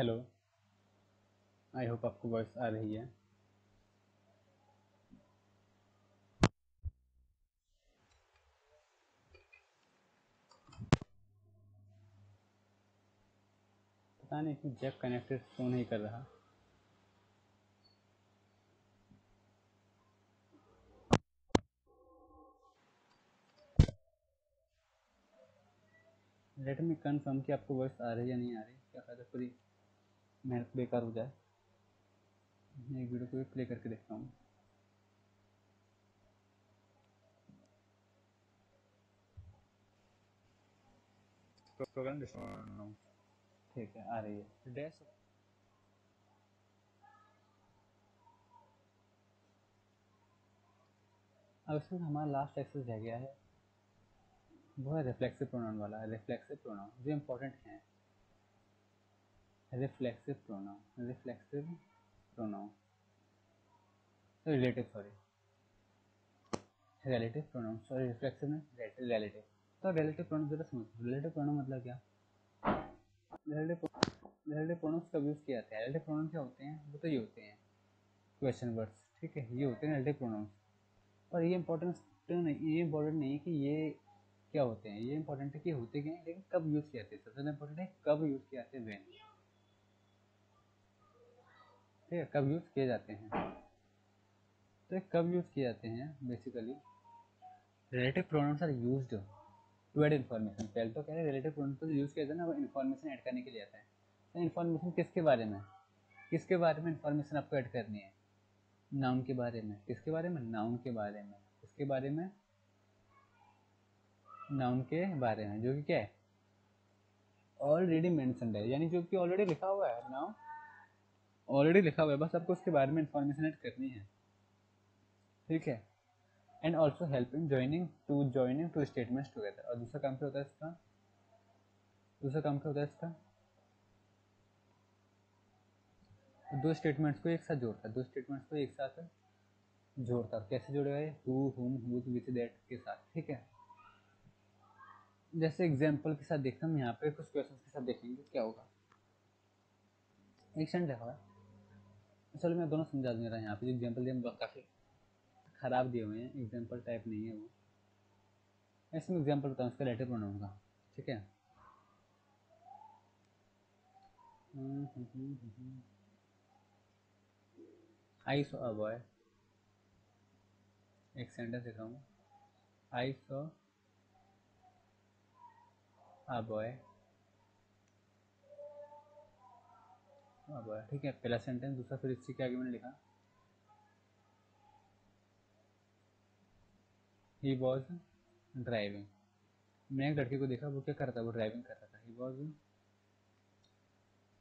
Hello I hope आपको voice आ रही है. पता नहीं कि जैक कनेक्टेड शो नहीं कर रहा. लेट मी कंफर्म कि आपको वॉइस आ रही है या नहीं आ रही. क्या फ़ायदा पूरी मेहनत बेकार हो जाए। मैं एक वीडियो को भी प्ले करके देखता हूँ। प्रोग्राम ठीक है आ रही है। डैश अब इसमें हमारा लास्ट एक्सेस रह गया है। वो है रिफ्लेक्सिव प्रोनाउन वाला। रिफ्लेक्सिव प्रोनाउन जो इम्पोर्टेंट हैं। Reflexive pronoun reflexive pronoun relative sorry relative pronoun sorry reflexive में रिलेटिव तो रिलेटिव प्रोनाउन जरा समझो रिलेटिव प्रोनाउन मतलब क्या? रिलेटिव प्रोनाउंस कब यूज़ किया जाता है? रिलेटिव प्रोनाउन क्या होते हैं? वो तो ये होते हैं। क्वेश्चन वर्ड्स ठीक है? ये होते हैं रिलेटिव प्रोनाउंस और ये इंपॉर्टेंस नहीं, ये इंपॉर्टेंट नहीं है कि ये क्या होते हैं। ये इंपॉर्टेंट है कि होते क्या हैं, लेकिन कब यूज़ किया जाते हैं? सबसे ज़्यादा इंपॉर्टेंट है कब यूज़ किया जाते हैं वेन ठीक है, कब यूज़ किए जाते हैं? तो कब यूज़ किए जाते हैं basically relative pronouns are used to add information पहले तो कह रहे रिलेटिव प्रोनाउंस यूज़ किया जाता है ना, वो इन्फॉर्मेशन ऐड करने के लिए आता है। तो इन्फॉर्मेशन किसके बारे में? किसके बारे में इन्फॉर्मेशन आपको ऐड करनी है? नाउन के बारे में। किसके बारे में? नाउन के बारे में। किसके बारे में? नाउन के बारे में, जो कि क्या है? ऑलरेडी मेंशनड है। यानी जो कि ऑलरेडी लिखा हुआ है नाउ ऑलरेडी लिखा हुआ है, बस आपको उसके बारे में इंफॉर्मेशन ऐड करनी है। ठीक है? And also help in joining to joining to statements together और दूसरा काम क्या होता है इसका? दूसरा काम क्या होता है इसका? दो स्टेटमेंट्स को एक साथ जोड़ता है। दो स्टेटमेंट्स को एक साथ जोड़ता है। कैसे जोड़ेगा ये? हु हुम हुज विच दैट के साथ। ठीक है? जैसे एग्ज़ाम्पल के साथ देखते हम यहाँ पे कुछ क्वेश्चन के साथ देखेंगे क्या होगा। एक सेंट लिखा हुआ है चलो मैं दोनों समझा दूँगा यहाँ पे जो एग्ज़ाम्पल दिए काफ़ी ख़राब दिए हुए हैं एग्ज़ाम्पल टाइप नहीं है वो। ऐसे मैं एग्ज़ाम्पल बताऊँ उसका लेटर बनाऊँगा, ठीक है? आई सो अ बॉय एक sentence लिखाऊँ I saw a boy a boy ठीक है, पहला सेंटेंस दूसरा, फिर इससे क्या आगे मैंने लिखा? ही वॉज़ ड्राइविंग मैंने एक लड़के को देखा, वो क्या कर रहा था? वो ड्राइविंग कर रहा था। ही वॉज़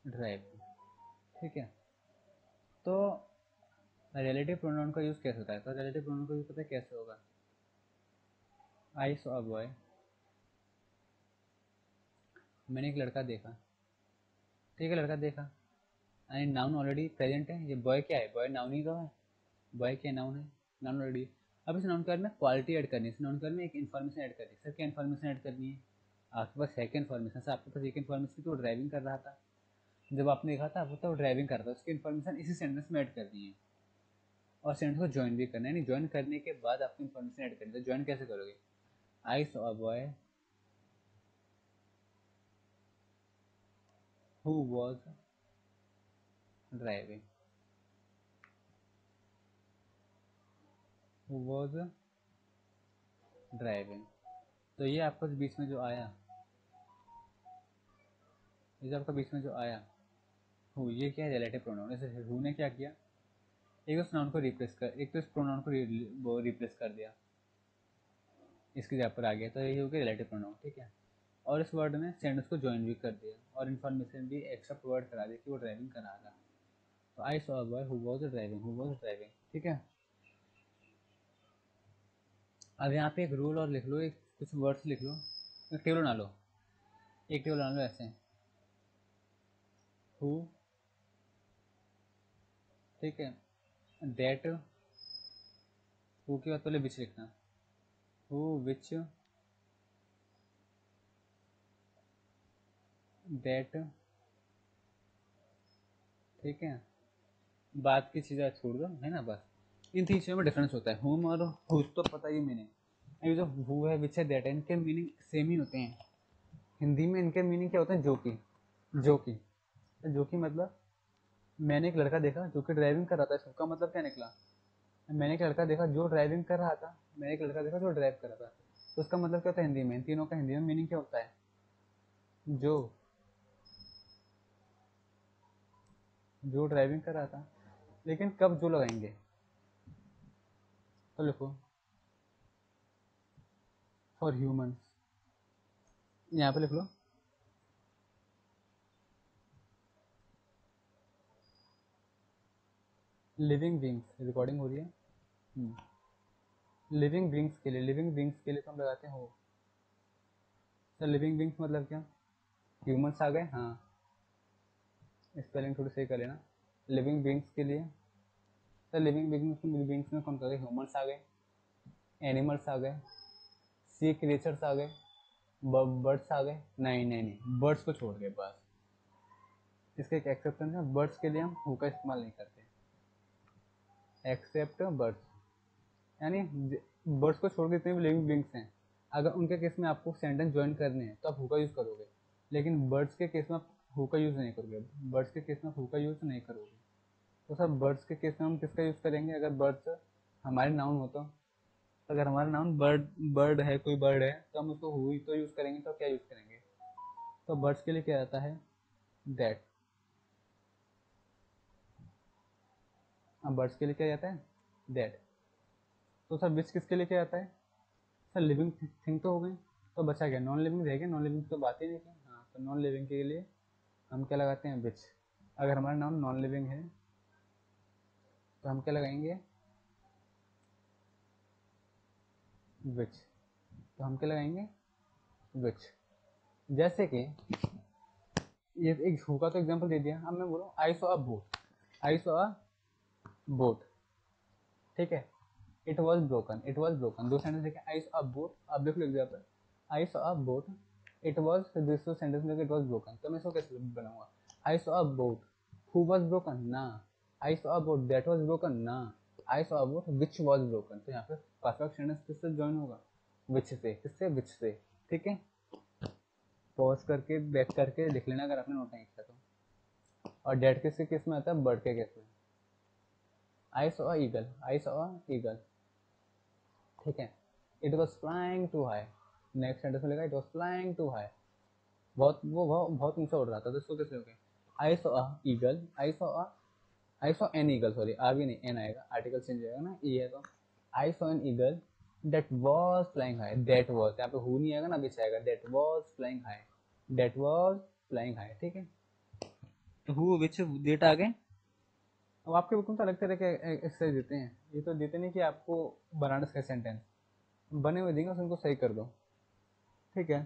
ड्राइविंग ठीक है। तो रिलेटिव प्रोनाउन का यूज़ कैसे होता है? तो रिलेटिव प्रोनाउन का यूज़ पता है कैसे होगा? आई सो अ बॉय मैंने एक लड़का देखा। ठीक है, लड़का देखा। एंड नाउन ऑलरेडी प्रेजेंट है। ये बॉय क्या है? बॉय नाउन ही का है। बॉय क्या नाउन है? नाउन ऑलरेडी अब इस नाउन कार्ड में क्वालिटी ऐड करनी है। इस नाउन कार्ड में एक इन्फॉर्मेशन ऐड करनी है। सर, क्या इन्फॉर्मेशन ऐड करनी है? आपके पास सेकंड इन्फॉर्मेशन सर, आपके पास एक इन्फॉर्मेशन तो ड्राइविंग कर रहा था। जब आपने देखा था, वो तो ड्राइविंग कर रहा था। उसकी इन्फॉर्मेशन इसी सेंटेंस में ऐड करनी है। और सेंटेंस को ज्वाइन भी करना है। यानी ज्वाइन करने के बाद आपको इन्फॉर्मेशन ऐड करनी है। ज्वाइन कैसे करोगे? I saw boy who was driving who was driving? तो ये आपका बीच में जो आया, ये आपका बीच में जो आया हु ये क्या है? रिलेटिव प्रोनाउन जैसे हु ने क्या किया? एक उस नाउन को रिप्लेस कर, एक तो इस प्रोनाउन को वो रिप्लेस कर दिया। इसकी जगह पर आ गया तो ये हो गया रिलेटिव प्रोनाउन ठीक है? और इस वर्ड ने सेंटेंस को ज्वाइन भी कर दिया, और इन्फॉर्मेशन भी एक्स्ट्रा प्रोवाइड करा दी कि वो ड्राइविंग करा रहा तो I saw boy who was driving who was driving ठीक है? अब यहाँ पे एक रूल और लिख लो, एक कुछ वर्ड्स लिख लो, एक टेबल बना लो। एक टेबल बना लो ऐसे। हु ठीक है। दैट हु के बाद पहले विच लिखना। Who which that? ठीक है। बात की चीज़ें छोड़ दो, है ना बस? इन तीन चीज़ों में डिफरेंस होता है। हुम और हुज तो पता ही मीनिंग ये जो हु है विच है दैट है इनके मीनिंग सेम ही होते हैं। हिंदी में इनके मीनिंग क्या होते हैं? जो की जो की तो जो की मतलब मैंने एक लड़का देखा जो कि ड्राइविंग कर रहा था। सबका मतलब क्या निकला? मैंने एक लड़का देखा जो ड्राइविंग कर रहा था। मैंने एक लड़का देखा जो ड्राइव कर रहा था। तो उसका मतलब क्या होता है हिंदी में? तीनों का हिंदी में मीनिंग क्या होता है? जो जो ड्राइविंग कर रहा था। लेकिन कब जो लगाएँगे? तो लिखो। फॉर ह्यूमंस यहाँ पे लिख लो। लिविंग बींग्स रिकॉर्डिंग हो रही है? लिविंग हम्म। बींग्स के लिए। लिविंग बींग्स के लिए तो हम लगाते हैं हो सर लिविंग बींग्स मतलब क्या? ह्यूमंस आ गए? हाँ। स्पेलिंग थोड़ी सही कर लेना। लिविंग बींग्स के लिए। तो लिविंग बींग्स में कौन गए ह्यूमंस आ गए? एनिमल्स आ गए सी क्रिएचर्स आ गए बर्ड्स आ गए। नहीं नहीं नहीं बर्ड्स को छोड़ गए बस। इसका एक एक्सेप्शन है बर्ड्स के लिए हम हु का इस्तेमाल नहीं करते। एक्सेप्ट बर्ड्स यानी बर्ड्स को छोड़ जितने भी लिविंग बींग्स हैं, अगर उनके केस में आपको सेंटेंस ज्वाइन करने हैं तो आप हु का यूज़ करोगे। लेकिन बर्ड्स के केस में आप हु का यूज़ नहीं करोगे। बर्ड्स के केस में हु का यूज़ नहीं करोगे। तो सर बर्ड्स के केस में हम किसका यूज़ करेंगे? अगर बर्ड्स हमारे नाउन हो तो। अगर हमारा नाउन बर्ड बर्ड है, कोई बर्ड है तो हम उसको हुई तो यूज़ करेंगे तो क्या यूज़ करेंगे? तो बर्ड्स के लिए क्या आता है? दैट अब बर्ड्स के लिए क्या जाता है? दैट तो सर विच किसके लिए क्या आता है? सर लिविंग थिंग तो हो गई तो बचा गया। नॉन लिविंग रह रहेगा नॉन लिविंग तो बात ही नहीं की हाँ तो नॉन लिविंग के लिए हम क्या लगाते हैं? विच अगर हमारा नाम नॉन लिविंग है तो हम क्या लगाएँगे? विच तो हम क्या लगाएँगे? विच जैसे कि, ये एक झू का तो एग्जांपल दे दिया। अब मैं बोलूँ आई saw a boat I saw a boat ठीक है? It was broken it was broken दो सेंटेंस देखे। आई सो अ बोट अब देख लो example I saw a boat it was this sentence में इट वॉज़ ब्रोकन तो मैं इसको कैसे बनाऊँगा? I saw a boat who was broken ना। I saw a that was broken ना I saw a which was broken तो यहाँ पे परफेक्ट सेंटेंस किससे ज्वाइन होगा? विच से? किससे? विच से? ठीक है? पॉज करके बैक करके लिख लेना अगर आपने नोट नहीं किया तो। और डेट किसके केस में आता है? बर्ड के केस में। आई saw eagle I saw eagle ठीक है? It was flying too high next sentence में लिखा it was flying too high बहुत, वो बहुत ऊँचा उड़ रहा था तो इसको कैसे होगा I saw eagle I saw I saw an eagle sorry a भी नहीं एन आएगा आर्टिकल चेंज होगा ना ई तो I saw an eagle that was flying high that was यहाँ पे हु नहीं आएगा ना, बीच आएगा that was flying high that was flying high ठीक है? हु विच डेट आ गए? अब आपके बुक में तो अलग तरह के एक्सरसाइज देते हैं। ये तो देते नहीं कि आपको बनाना का सेंटेंस बने हुए देंगे उनको सही कर दो। ठीक है?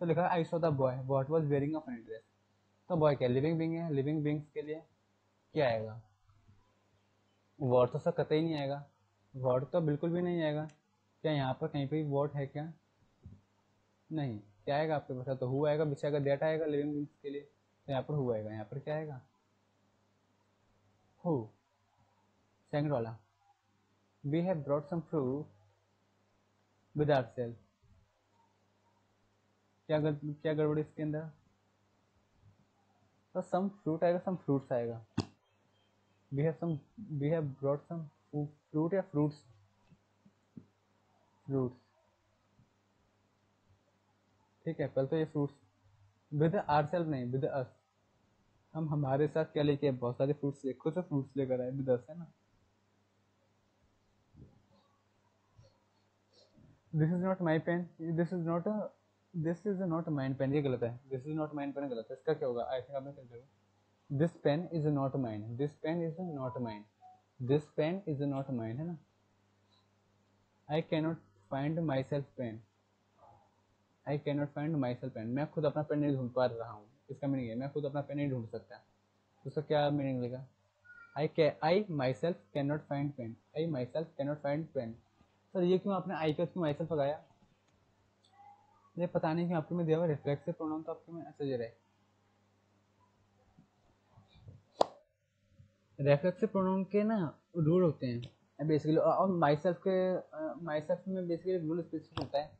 तो लिखा I saw the boy what was wearing a funny dress तो बॉय क्या लिविंग बिंग है? लिविंग बिंग्स के लिए क्या आएगा? वॉट तो सर कतई नहीं आएगा। वॉट तो बिल्कुल भी नहीं आएगा। क्या यहाँ पर कहीं पे वॉट है क्या? नहीं। क्या आएगा आपके पास? तो हु आएगा? बिछाएगा डेट आएगा लिविंग के लिए। तो यहाँ पर हु आएगा? यहाँ पर क्या आएगा? Who? Second वाला। We have brought some fruit with ourselves. क्या गड़, क्या गड़बड़ इसके अंदर? तो सम फ्रूट आएगा सम फ्रूट्स आएगा। We have some we have brought some fruit या फ्रूट्स फ्रूट्स ठीक है, पहले तो ये फ्रूट्स विद आर सेल्फ नहीं विद अस हम हमारे साथ क्या लेके बहुत सारे फ्रूट्स ले, खुद से फ्रूट्स लेकर आए दस है ना? This is not my pen this is not this is not mind pen ये गलत है. This is not mind pen गलत है। इसका क्या होगा? आई थिंक आपने कर this pen is not mind this pen is not mind this pen is not mind है ना? I cannot find my self pen I cannot find my self pen मैं खुद अपना पेन नहीं ढूंढ पा रहा हूँ। इसका मीनिंग है, मैं खुद अपना पेन नहीं ढूंढ सकता। तो उसका क्या मीनिंग लेगा? I can I my self can not find pen I my self can not find pen sir ये क्यों आपने आई का क्यों माई सेल्फ लगाया ये पता नहीं क्यों आपके में दिया हुआ रिफ्लेक्सिव प्रोनाउन तो आपके में दे रहा है। रेफ्लेक्सिव प्रोनाउन के ना रूल होते हैं। बेसिकली और माई के माई में बेसिकली रूल स्पेसिफिक होता है।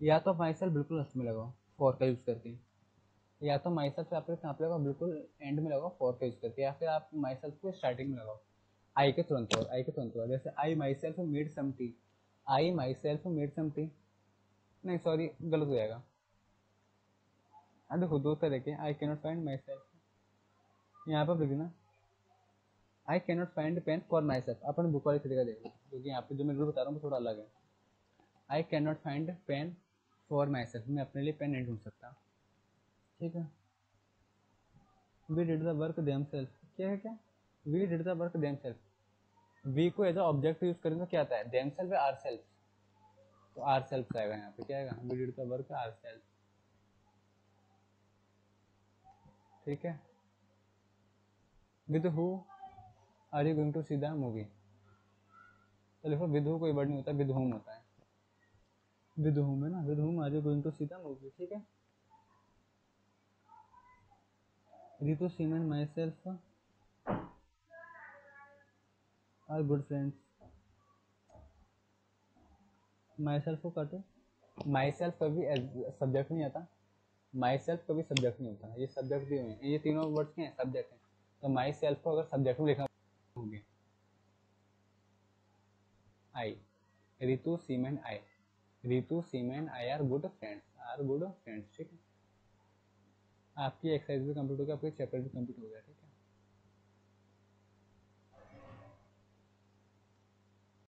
या तो माई बिल्कुल लास्ट में लगाओ फॉर का यूज़ करके। या तो माई सेल्फ आप कहाँ पे लगाओ, बिल्कुल एंड में लगाओ फॉर का यूज़ करके। या फिर आप माई को स्टार्टिंग में लगाओ आई के तुरंत और आई के तुरंत और। जैसे I my self made some tea I my self made some tea नहीं सॉरी गलत हो जाएगा। देखो दो तरह के। I cannot find my self यहाँ पर लिखना I cannot find pen for my self upon book वाली तरीका देखो। क्योंकि यहाँ पे जो मैं रूल बता रहा हूँ, वो थोड़ा अलग है। I can not find pen for my self pen अपने लिए पेन नहीं ढूंढ सकता। ठीक है? We did the work them self क्या है क्या? We did the work them self we को एज अ ऑब्जेक्ट यूज़ करेंगे तो क्या आता है? देम सेल्फ आर सेल्फ तो आर सेल्फ आएगा यहाँ पे। क्या आएगा? We did the work our self ठीक है? With who are you going to see the movie तो विद हु कोई वर्ड नहीं होता विद होम होता है। विद होम है ना? With whom are you going to see the movie ठीक है? Ritu cement my self are good friends my self को काटो। माई सेल्फ कभी सब्जेक्ट नहीं आता। माई सेल्फ कभी सब्जेक्ट नहीं होता। ये सब्जेक्ट दिए हुए ये तीनों वर्ड्स के हैं? सब्जेक्ट हैं। तो माई सेल्फ को अगर सब्जेक्ट में लिखना होंगे I Ritu cement I Ritu cement I are good friends are good friends ठीक है? आपकी एक्सरसाइज भी कंप्लीट हो गया, आपके चैप्टर भी कंप्लीट हो गया, ठीक है?